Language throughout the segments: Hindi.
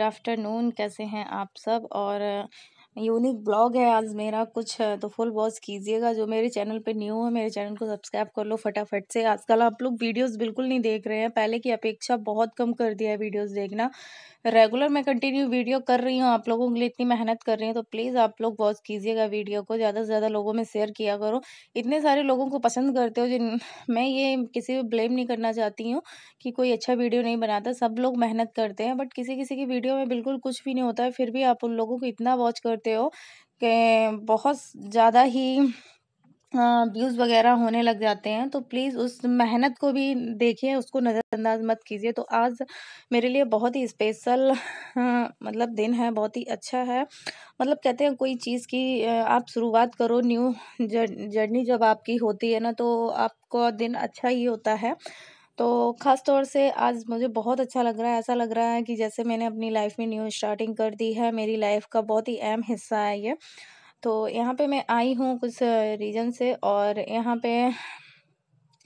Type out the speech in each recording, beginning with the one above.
गुड आफ्टरनून, कैसे हैं आप सब? और यूनिक ब्लॉग है आज मेरा कुछ तो फुल वॉच कीजिएगा, जो मेरे चैनल पे न्यू है, मेरे चैनल को सब्सक्राइब कर लो फटाफट से। आजकल आप लोग वीडियोस बिल्कुल नहीं देख रहे हैं, पहले की अपेक्षा बहुत कम कर दिया है वीडियोस देखना। रेगुलर मैं कंटिन्यू वीडियो कर रही हूँ, आप लोगों के लिए इतनी मेहनत कर रही हूँ तो प्लीज़ आप लोग वॉच कीजिएगा वीडियो को, ज़्यादा से ज़्यादा लोगों में शेयर किया करो। इतने सारे लोगों को पसंद करते हो जिन, मैं ये किसी पर ब्लेम नहीं करना चाहती हूँ कि कोई अच्छा वीडियो नहीं बनाता, सब लोग मेहनत करते हैं बट किसी किसी की वीडियो में बिल्कुल कुछ भी नहीं होता है फिर भी आप उन लोगों को इतना वॉच करते हो कि बहुत ज़्यादा ही व्यूज़ वगैरह होने लग जाते हैं तो प्लीज़ उस मेहनत को भी देखिए, उसको नज़रअंदाज मत कीजिए। तो आज मेरे लिए बहुत ही स्पेशल मतलब दिन है, बहुत ही अच्छा है। मतलब कहते हैं कोई चीज़ की आप शुरुआत करो न्यू जर्नी जब आपकी होती है ना तो आपका दिन अच्छा ही होता है। तो ख़ास तौर से आज मुझे बहुत अच्छा लग रहा है, ऐसा लग रहा है कि जैसे मैंने अपनी लाइफ में न्यू स्टार्टिंग कर दी है, मेरी लाइफ का बहुत ही अहम हिस्सा है ये। तो यहाँ पे मैं आई हूँ कुछ रीज़न से और यहाँ पे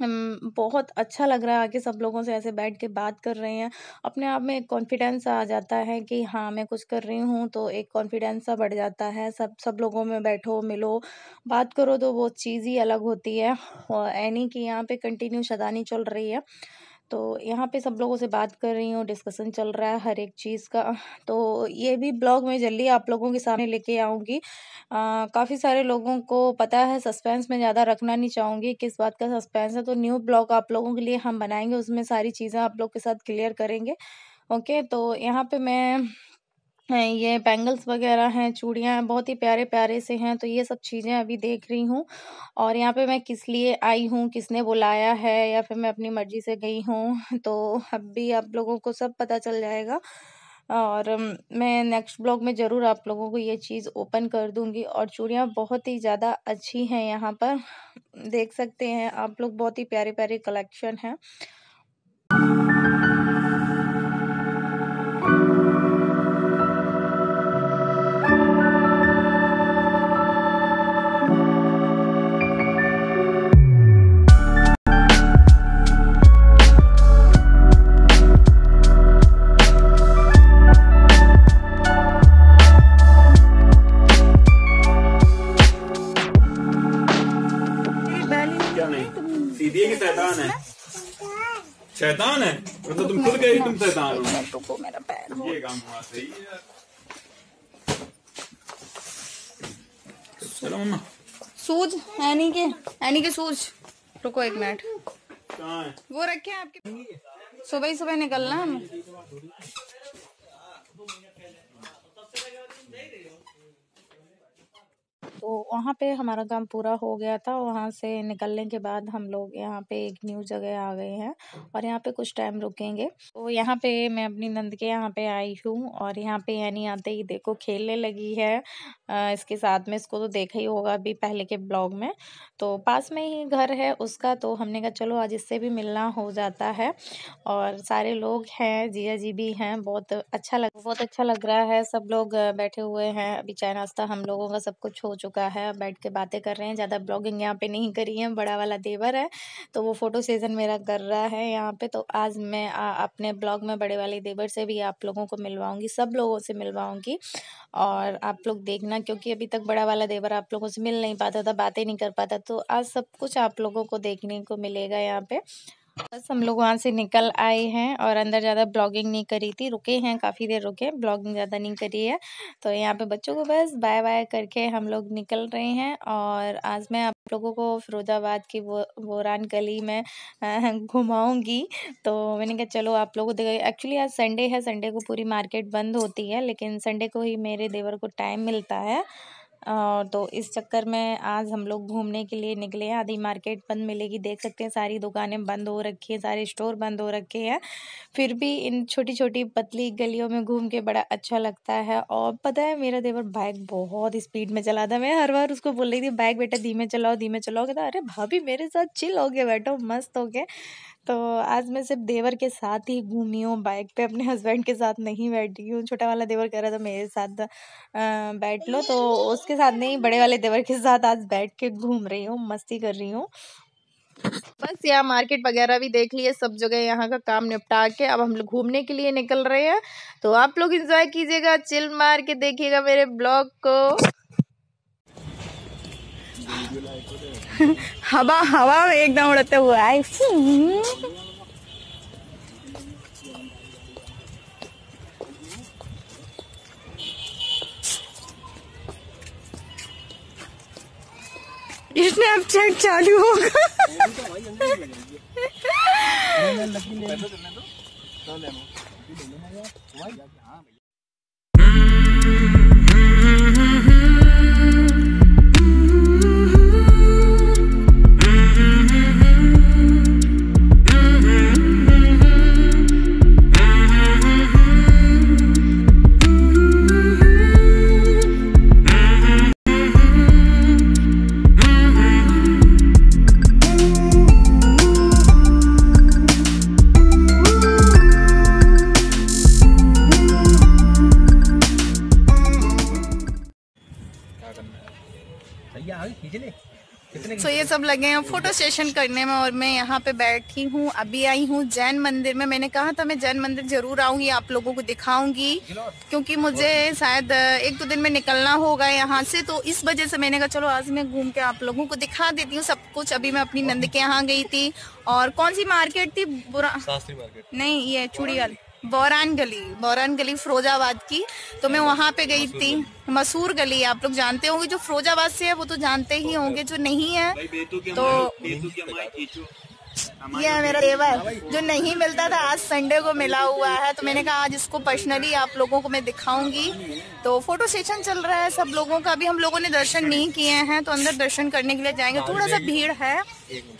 बहुत अच्छा लग रहा है कि सब लोगों से ऐसे बैठ के बात कर रहे हैं। अपने आप में एक कॉन्फिडेंस आ जाता है कि हाँ मैं कुछ कर रही हूँ तो एक कॉन्फिडेंस सा बढ़ जाता है। सब सब लोगों में बैठो, मिलो, बात करो तो वो चीज़ ही अलग होती है। और एनी कि यहाँ पे कंटिन्यू शदानी चल रही है। तो यहाँ पे सब लोगों से बात कर रही हूँ डिस्कशन चल रहा है हर एक चीज़ का। तो ये भी ब्लॉग मैं जल्दी आप लोगों के सामने लेके आऊँगी। काफ़ी सारे लोगों को पता है सस्पेंस में ज़्यादा रखना नहीं चाहूँगी किस बात का सस्पेंस है तो न्यू ब्लॉग आप लोगों के लिए हम बनाएँगे, उसमें सारी चीज़ें आप लोग के साथ क्लियर करेंगे। ओके तो यहाँ पर मैं हैं, ये बैंगल्स वगैरह हैं, चूड़ियाँ हैं, बहुत ही प्यारे-प्यारे से हैं तो ये सब चीज़ें अभी देख रही हूँ। और यहाँ पे मैं किस लिए आई हूँ, किसने बुलाया है या फिर मैं अपनी मर्ज़ी से गई हूँ तो अब भी आप लोगों को सब पता चल जाएगा। और मैं नेक्स्ट ब्लॉग में ज़रूर आप लोगों को ये चीज़ ओपन कर दूँगी। और चूड़ियाँ बहुत ही ज़्यादा अच्छी हैं यहाँ पर, देख सकते हैं आप लोग, बहुत ही प्यारे-प्यारे कलेक्शन हैं। शैतान है? तो तुम खुद गई तुम शैतान हो। तो मेरा पैर ये काम हुआ सही है। चलो मम्मा। सूज एनी के एनी के सूज। रुको एक मिनट। वो रखे हैं आपके सुबह ही सुबह निकलना हम। तो वहाँ पे हमारा काम पूरा हो गया था वहाँ से निकलने के बाद हम लोग यहाँ पे एक न्यू जगह आ गए हैं और यहाँ पे कुछ टाइम रुकेंगे। तो यहाँ पे मैं अपनी नंद के यहाँ पे आई हूँ और यहाँ पे यानी आते ही देखो खेलने लगी है। आ, इसके साथ में इसको तो देखा ही होगा अभी पहले के ब्लॉग में। तो पास में ही घर है उसका तो हमने कहा चलो आज इससे भी मिलना हो जाता है। और सारे लोग हैं जिया जी भी हैं बहुत अच्छा लग बहुत अच्छा लग रहा है। सब लोग बैठे हुए हैं। अभी चाय नाश्ता हम लोगों का सब कुछ हो चुका चुका है। बैठ के बातें कर रहे हैं ज़्यादा ब्लॉगिंग यहाँ पे नहीं करी है बड़ा वाला देवर है। तो वो फ़ोटो सेशन मेरा कर रहा है यहाँ पे। तो आज मैं आ, अपने ब्लॉग में बड़े वाले देवर से भी आप लोगों को मिलवाऊँगी सब लोगों से मिलवाऊँगी। और आप लोग देखना क्योंकि अभी तक बड़ा वाला देवर आप लोगों से मिल नहीं पाता था बातें नहीं कर पाता। तो आज सब कुछ आप लोगों को देखने को मिलेगा यहाँ पे। बस हम लोग वहाँ से निकल आए हैं और अंदर ज़्यादा ब्लॉगिंग नहीं करी थी। रुके हैं काफ़ी देर रुके, ब्लॉगिंग ज़्यादा नहीं करी है। तो यहाँ पे बच्चों को बस बाय बाय करके हम लोग निकल रहे हैं और आज मैं आप लोगों को फिरोज़ाबाद की वो बोरान गली में घुमाऊँगी। तो मैंने कहा, चलो आप लोगों को एक्चुअली आज संडे है, संडे को पूरी मार्केट बंद होती है, लेकिन संडे को ही मेरे देवर को टाइम मिलता है। तो इस चक्कर में आज हम लोग घूमने के लिए निकले हैं। आधी मार्केट बंद मिलेगी, देख सकते हैं। सारी दुकानें बंद हो रखी हैं, सारे स्टोर बंद हो रखे हैं। फिर भी इन छोटी छोटी पतली गलियों में घूम के बड़ा अच्छा लगता है। और पता है, मेरा देवर बाइक बहुत स्पीड में चलाता मैं हर बार उसको बोल रही थी बाइक बेटा, धीमे चलाओ धीमे चलाओ। कहता अरे भाभी, मेरे साथ चिल हो गए बैठो, मस्त हो गए तो आज मैं सिर्फ़ देवर के साथ ही घूमी हूँ, बाइक पे अपने हस्बैंड के साथ नहीं बैठी हूँ। छोटा वाला देवर कह रहा था मेरे साथ बैठ लो तो उसके साथ नहीं, बड़े वाले देवर के साथ आज बैठ के घूम रही हूँ, मस्ती कर रही हूँ। बस यहाँ मार्केट वगैरह भी देख लिए, सब जगह यहाँ का काम निपटा के अब हम लोग घूमने के लिए निकल रहे हैं। तो आप लोग इंजॉय कीजिएगा चिल मार के देखिएगा मेरे ब्लॉग को। हवा हवा में एकदम उड़ते हुए आए। स्नैपचैट चालू होगा। सब लगे हैं फ़ोटो सेशन करने में और मैं यहाँ पे बैठी हूँ अभी आई हूँ जैन मंदिर में। मैंने कहा था मैं जैन मंदिर ज़रूर आऊँगी आप लोगों को दिखाऊँगी क्योंकि मुझे शायद एक दो दिन में निकलना होगा यहाँ से। तो इस वजह से मैंने कहा चलो आज मैं घूम के आप लोगों को दिखा देती हूँ सब कुछ। अभी मैं अपनी नंद के यहाँ गई थी। और कौन सी मार्केट थी? बुरा नहीं ये चूड़ी वाली बौरान गली बौरान गली फिरोजाबाद की। तो मैं वहाँ पे गई थी। मसूर गली आप लोग जानते होंगे जो फिरोजाबाद से है वो तो जानते ही होंगे जो नहीं है तो ये है मेरा देवर जो नहीं मिलता था आज संडे को मिला हुआ है। तो मैंने कहा आज इसको पर्सनली आप लोगों को मैं दिखाऊँगी। तो फ़ोटो सेशन चल रहा है सब लोगों का। अभी हम लोगों ने दर्शन नहीं किए हैं तो अंदर दर्शन करने के लिए जाएँगे। थोड़ा सा भीड़ है।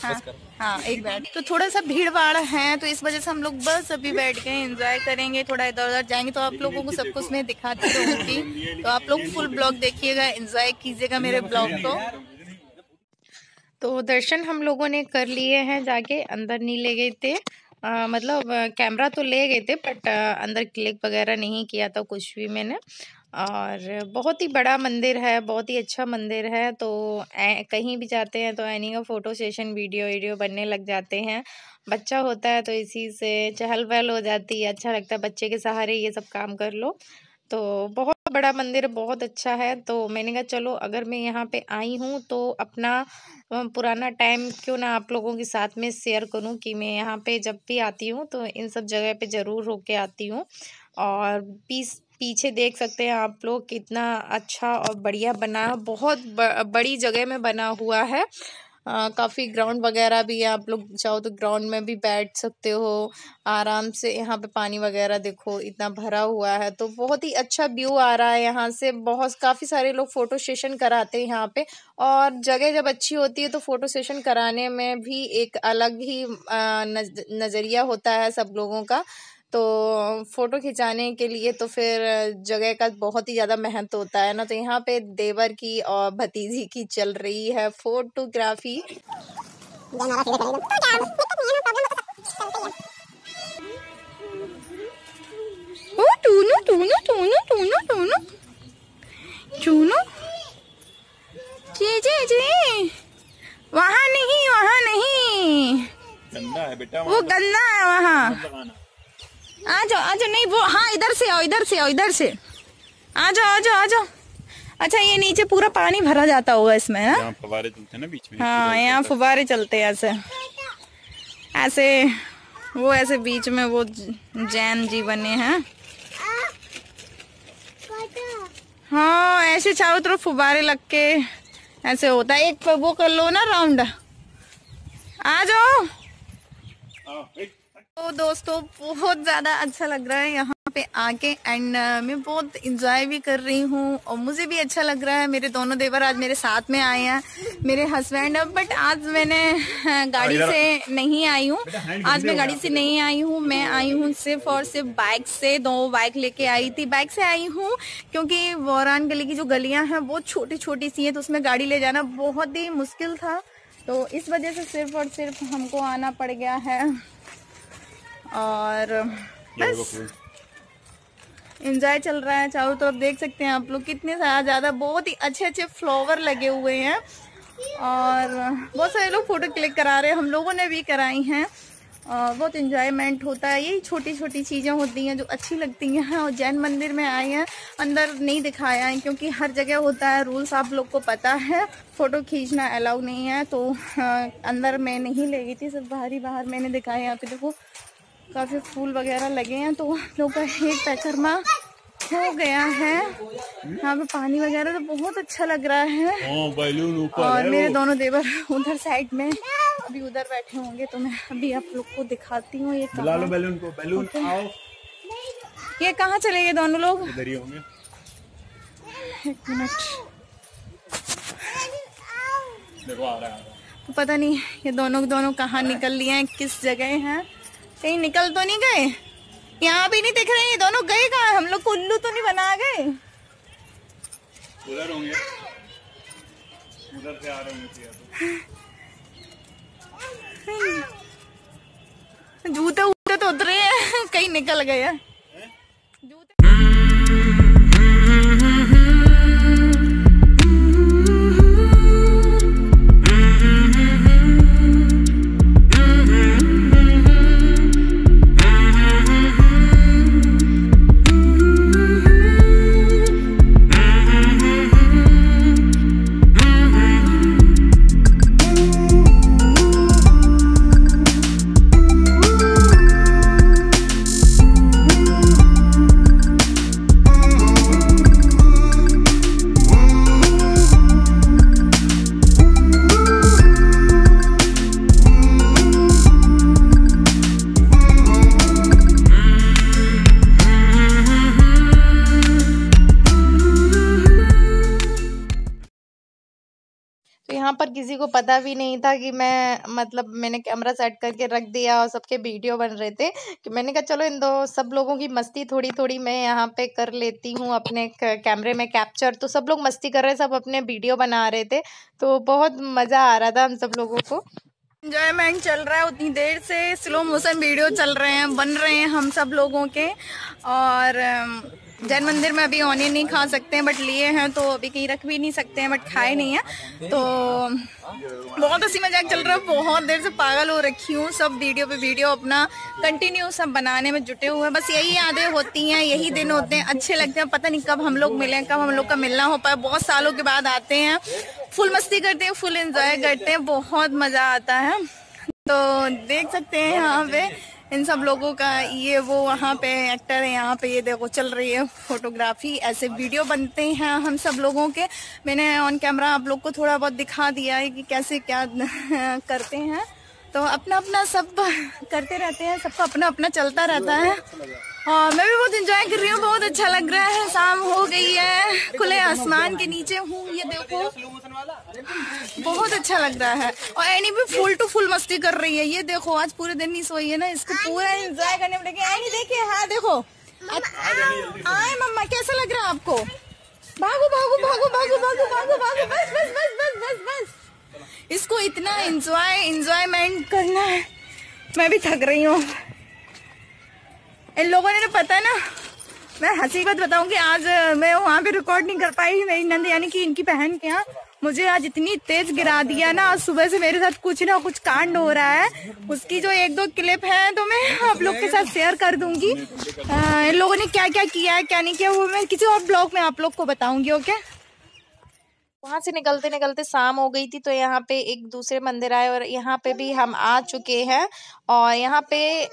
हाँ हाँ एक बैठ तो थोड़ा सा भीड़ भाड़ है तो इस वजह से हम लोग बस अभी बैठ के एंजॉय करेंगे थोड़ा इधर उधर जाएँगे। तो आप लोगों को सब कुछ मैं दिखाती रहूँगी। तो आप लोग फुल ब्लॉग देखिएगा एंजॉय कीजिएगा मेरे ब्लॉग को। तो दर्शन हम लोगों ने कर लिए हैं जाके अंदर नहीं ले गए थे। आ, मतलब कैमरा तो ले गए थे बट अंदर क्लिक वगैरह नहीं किया था कुछ भी मैंने। और बहुत ही बड़ा मंदिर है बहुत ही अच्छा मंदिर है तो ए, कहीं भी जाते हैं तो एनी का फ़ोटो सेशन वीडियो वीडियो बनने लग जाते हैं। बच्चा होता है तो इसी से चहल पहल हो जाती है अच्छा लगता है बच्चे के सहारे ये सब काम कर लो। तो बहुत बड़ा मंदिर बहुत अच्छा है। तो मैंने कहा, चलो, अगर मैं यहाँ पे आई हूँ तो अपना पुराना टाइम क्यों ना आप लोगों के साथ में शेयर करूँ कि मैं यहाँ पे जब भी आती हूँ तो इन सब जगह पे ज़रूर होके आती हूँ। और पीस, पीछे देख सकते हैं आप लोग कितना अच्छा और बढ़िया बना, बहुत बड़ी जगह में बना हुआ है। काफ़ी ग्राउंड वगैरह भी है। आप लोग चाहो तो ग्राउंड में भी बैठ सकते हो। आराम से यहाँ पे पानी वगैरह देखो, इतना भरा हुआ है। तो बहुत ही अच्छा व्यू आ रहा है यहाँ से। बहुत, काफ़ी सारे लोग फ़ोटो सेशन कराते हैं यहाँ पे। और जगह जब अच्छी होती है तो फ़ोटो सेशन कराने में भी एक अलग ही नज़रिया होता है सब लोगों का। तो फ़ोटो खिंचाने के लिए तो फिर जगह का बहुत ही ज़्यादा महत्व होता है ना। तो यहाँ पे देवर की और भतीजी की चल रही है फोटोग्राफी। टूनू टूनू टूनू टूनू टूनू। चूनू जी जी जी। वहाँ नहीं वहाँ नहीं। गंदा है बेटा वो गंदा है वहाँ। आ जाओ आ जाओ नहीं वो हाँ इधर से आओ इधर से आओ इधर से। आ जाओ आ जाओ आ जाओ अच्छा ये नीचे पूरा पानी भरा जाता होगा इसमें ना? फुवारे चलते ना बीच में हाँ यहाँ फुवारे चलते हैं ऐसे। ऐसे वो ऐसे बीच में वो जैन जी बने हैं। हाँ ऐसे चारों तरफ़ फुवारे लग के ऐसे होता है। एक वो कर लो ना राउंड। आ जाओ तो दोस्तों बहुत ज़्यादा अच्छा लग रहा है यहाँ पे आके एंड uh, मैं बहुत इंजॉय भी कर रही हूँ और मुझे भी अच्छा लग रहा है। मेरे दोनों देवर आज मेरे साथ में आए हैं मेरे हस्बैंड अब बट आज मैंने गाड़ी से नहीं आई हूँ। आज मैं गाड़ी से नहीं आई हूँ मैं आई हूँ सिर्फ़ और सिर्फ़ बाइक से दो बाइक लेके आई थी। बाइक से आई हूँ क्योंकि वोरान गली की जो गलियाँ हैं बहुत छोटी छोटी सी हैं तो उसमें गाड़ी ले जाना बहुत ही मुश्किल था। तो इस वजह से सिर्फ़ और सिर्फ़ हमको आना पड़ गया है। और बस। इंजॉय चल रहा है चारों तरफ़ देख सकते हैं आप लोग कितने ज़्यादा बहुत ही अच्छे अच्छे फ्लावर लगे हुए हैं। और बहुत सारे लोग फ़ोटो क्लिक करा रहे हैं हम लोगों ने भी कराई हैं। और बहुत इंजॉयमेंट होता है यही छोटी छोटी चीज़ें होती हैं जो अच्छी लगती हैं। और जैन मंदिर में आए हैं अंदर नहीं दिखाया है क्योंकि हर जगह होता है रूल्स आप लोग को पता है। फ़ोटो खींचना अलाउ नहीं है तो अंदर मैं नहीं ले गई थी सिर्फ़ बाहर ही बाहर मैंने दिखाया यहाँ पे देखो। काफ़ी फूल वगैरह लगे हैं तो लोग का एक पैकरमा हो गया है। यहाँ पे पानी वगैरह तो बहुत अच्छा लग रहा है। हाँ, बैलून ऊपर और मेरे दोनों देवर उधर साइड में अभी उधर बैठे होंगे तो मैं अभी आप लोग को दिखाती हूँ ये लो बैलून को बैलून आओ। ये कहाँ चले गए दोनों लोग? इधर ही होंगे। एक मिनट। देखो आ रहा है। तो पता नहीं ये दोनों दोनों कहाँ निकल लिए हैं किस जगह हैं। कहीं निकल तो नहीं गए? यहाँ भी नहीं दिख रहे ये दोनों गए कहा? हम लोग कुल्लू उल्लू तो नहीं बना गए? उधर होंगे। उधर से आ रहे होंगे जूते उते तो उतरे हैं कहीं निकल गए यहाँ पर किसी को पता भी नहीं था कि मैं मतलब मैंने कैमरा सेट करके रख दिया और सबके वीडियो बन रहे थे कि मैंने कहा, चलो इन दो, सब लोगों की मस्ती थोड़ी थोड़ी मैं यहाँ पे कर लेती हूँ अपने कैमरे में कैप्चर तो सब लोग मस्ती कर रहे, सब अपने वीडियो बना रहे थे। तो बहुत मज़ा आ रहा था हम सब लोगों को। इंजॉयमेंट चल रहा है उतनी देर से स्लो मोशन वीडियो चल रहे हैं, बन रहे हैं हम सब लोगों के। और जैन मंदिर में अभी ऑनियन नहीं खा सकते हैं बट लिए हैं तो अभी कहीं रख भी नहीं सकते हैं बट खाए नहीं है। तो बहुत हँसी मज़ाक चल रहा है, बहुत देर से पागल हो रखी हूँ, सब वीडियो पे वीडियो अपना कंटिन्यू सब बनाने में जुटे हुए हैं। बस यही यादें होती हैं, यही दिन होते हैं, अच्छे लगते हैं, पता नहीं कब हम लोग मिले कब हम लोग का मिलना हो पाए बहुत सालों के बाद आते हैं फुल मस्ती करते हैं फुल इंजॉय करते हैं, बहुत मज़ा आता है। तो देख सकते हैं यहाँ पे इन सब लोगों का ये वो वहाँ पे एक्टर है, यहाँ पे ये देखो चल रही है फोटोग्राफी ऐसे वीडियो बनते हैं हम सब लोगों के। मैंने ऑन कैमरा आप लोग को थोड़ा बहुत दिखा दिया है कि कैसे क्या करते हैं। तो अपना अपना सब करते रहते हैं, सबका अपना अपना चलता रहता है। हाँ मैं भी बहुत इंजॉय कर रही हूँ, बहुत अच्छा लग रहा है, शाम हो गई है, खुले आसमान के नीचे हूँ, ये देखो। बहुत अच्छा लग रहा है, और एनी भी फुल टू फुल मस्ती कर रही है, ये देखो, आज पूरे दिन नहीं सोई है ना, इसको पूरा एंजॉय करने में एनी देखिए हाँ देखो। आए मम्मा, कैसा लग रहा है आपको? भागो भागो भागो भागो भागो भागो भागो, बस बस बस बस बस बस। इसको इतना एंजॉय एंजॉयमेंट करना है। मैं भी थक रही हूँ। इन लोगों ने पता है ना, मैं हँसी बात बताऊँ कि आज मैं वहाँ पे रिकॉर्ड नहीं कर पाई मेरी नंद, यानी कि इनकी बहन के यहाँ। मुझे आज इतनी तेज गिरा दिया ना आज सुबह से मेरे साथ कुछ ना कुछ कांड हो रहा है। उसकी जो एक दो क्लिप है तो मैं आप लोग के साथ शेयर कर दूँगी। इन लोगों ने क्या क्या किया है, क्या नहीं किया, वो मैं किसी और ब्लॉग में आप लोग को बताऊँगी ओके वहाँ से निकलते निकलते शाम हो गई थी तो यहाँ पे एक दूसरे मंदिर आए और यहाँ पे भी हम आ चुके हैं। और यहाँ पे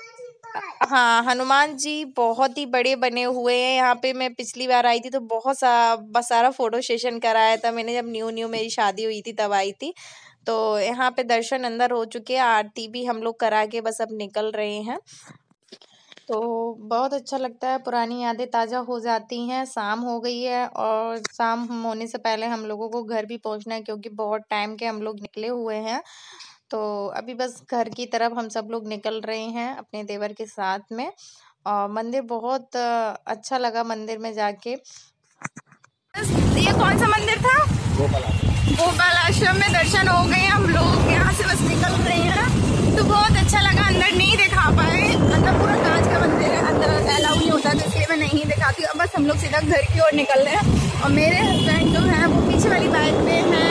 हाँ हनुमान जी बहुत ही बड़े बने हुए हैं। यहाँ पे मैं पिछली बार आई थी तो बहुत सा बस सारा फ़ोटो सेशन कराया था मैंने जब न्यू न्यू मेरी शादी हुई थी तब आई थी। तो यहाँ पे दर्शन अंदर हो चुके हैं, आरती भी हम लोग करा के बस अब निकल रहे हैं। तो बहुत अच्छा लगता है, पुरानी यादें ताज़ा हो जाती हैं, शाम हो गई है और शाम होने से पहले हम लोगों को घर भी पहुँचना है क्योंकि बहुत टाइम के हम लोग निकले हुए हैं। तो अभी बस घर की तरफ़ हम सब लोग निकल रहे हैं अपने देवर के साथ में। और मंदिर बहुत अच्छा लगा मंदिर में जाके। ये कौन सा मंदिर था? गोपाल आश्रम में दर्शन हो गए, हम लोग यहाँ से बस निकल रहे हैं। तो बहुत अच्छा लगा, अंदर नहीं दिखा पाए। अंदर पूरा कांच का मंदिर है, अंदर अलाउ नहीं होता तो इसलिए मैं नहीं दिखाती। अब बस हम लोग सीधा घर की ओर निकल रहे हैं। और मेरे हस्बैंड जो है, वो पीछे वाली बाइक में है।